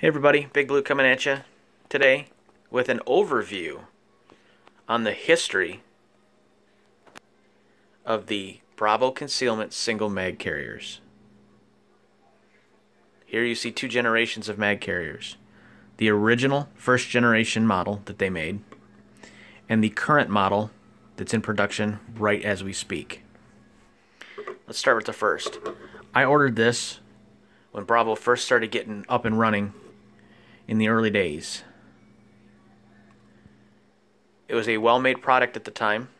Hey everybody, Big Blue coming at you today with an overview on the history of the Bravo Concealment single mag carriers. Here you see two generations of mag carriers. The original first generation model that they made and the current model that's in production right as we speak. Let's start with the first. I ordered this when Bravo first started getting up and running in the early days. It was a well-made product at the time,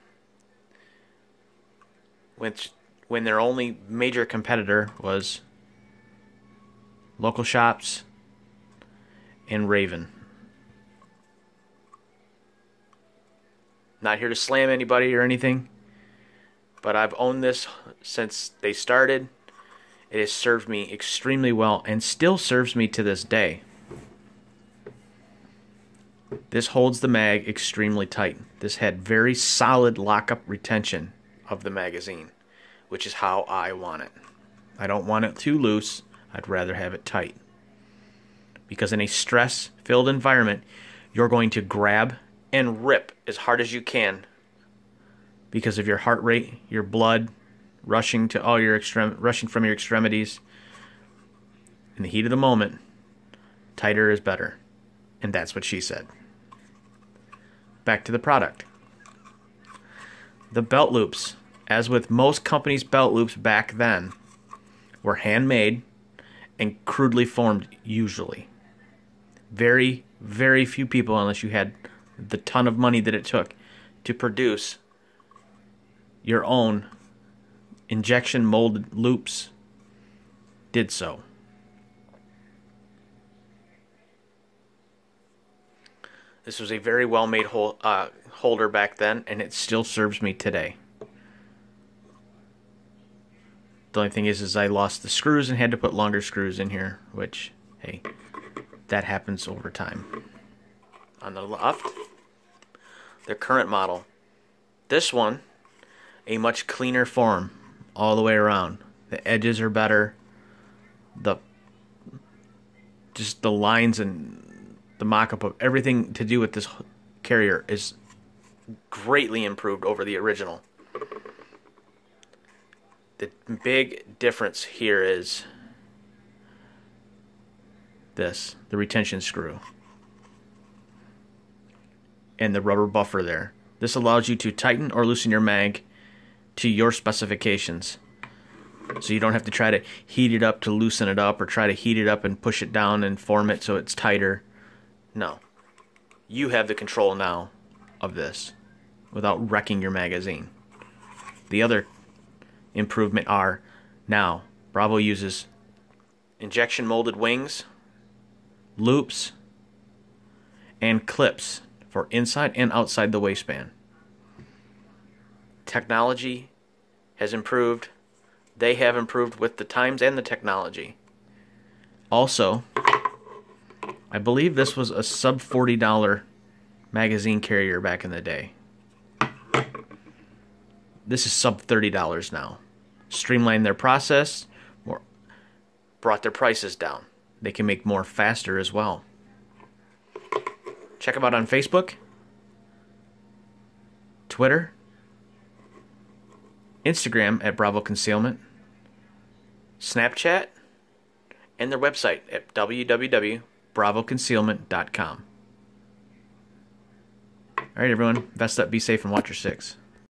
which when their only major competitor was local shops and Raven. Not here to slam anybody or anything, but I've owned this since they started. It has served me extremely well and still serves me to this day. This holds the mag extremely tight. This had very solid lockup retention of the magazine, which is how I want it. I don't want it too loose. I'd rather have it tight. Because in a stress-filled environment, you're going to grab and rip as hard as you can because of your heart rate, your blood rushing to all your extrem rushing from your extremities. In the heat of the moment, tighter is better. And that's what she said back to the product. The belt loops, as with most companies' belt loops back then, were handmade and crudely formed usually. Very, very few people, unless you had the ton of money that it took to produce your own injection molded loops, did so. This was a very well made hol uh, holder back then, and it still serves me today. The only thing is, is I lost the screws and had to put longer screws in here, which, hey, that happens over time. On the left, the current model. This one, a much cleaner form all the way around. The edges are better. The just the lines and the mock-up of everything to do with this carrier is greatly improved over the original. The big difference here is this, the retention screw and the rubber buffer there. This allows you to tighten or loosen your mag to your specifications. So you don't have to try to heat it up to loosen it up or try to heat it up and push it down and form it so it's tighter. No. You have the control now of this without wrecking your magazine. The other improvement are now Bravo uses injection molded wings, loops, and clips for inside and outside the waistband. Technology has improved. They have improved with the times and the technology. Also, I believe this was a sub $40 magazine carrier back in the day. This is sub $30 now. Streamlined their process, more, brought their prices down. They can make more faster as well. Check them out on Facebook, Twitter, Instagram at Bravo Concealment, Snapchat, and their website at www bravoconcealment.com. All right, everyone. Best up, be safe, and watch your six.